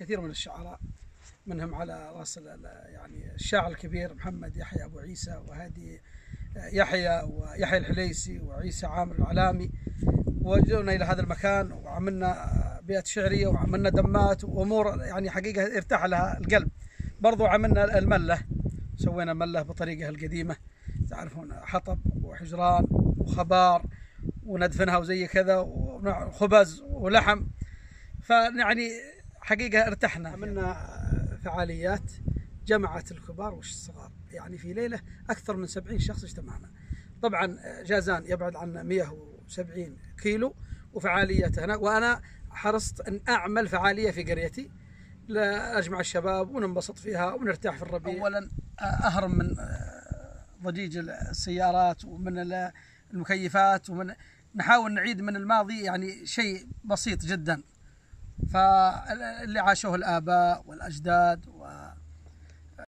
كثير من الشعراء منهم على رأس يعني الشاعر الكبير محمد يحيى أبو عيسى وهادي يحيى ويحيى الحليسي وعيسى عامر العلامي. وجئنا إلى هذا المكان وعملنا بيئة شعرية وعملنا دمات وأمور يعني حقيقة ارتاح لها القلب. برضو عملنا الملة سوينا ملة بطريقة القديمة تعرفون حطب وحجران وخبار وندفنها وزي كذا وخبز ولحم. فيعني حقيقة ارتحنا عملنا فعاليات جمعت الكبار والصغار يعني في ليلة أكثر من 70 شخص اجتمعنا. طبعا جازان يبعد عن 170 كيلو وفعاليه هنا. وأنا حرصت أن أعمل فعالية في قريتي لأجمع الشباب وننبسط فيها ونرتاح في الربيع. اولا أهرم من ضجيج السيارات ومن المكيفات ومن نحاول نعيد من الماضي يعني شيء بسيط جدا. فاللي عاشوه الآباء والأجداد و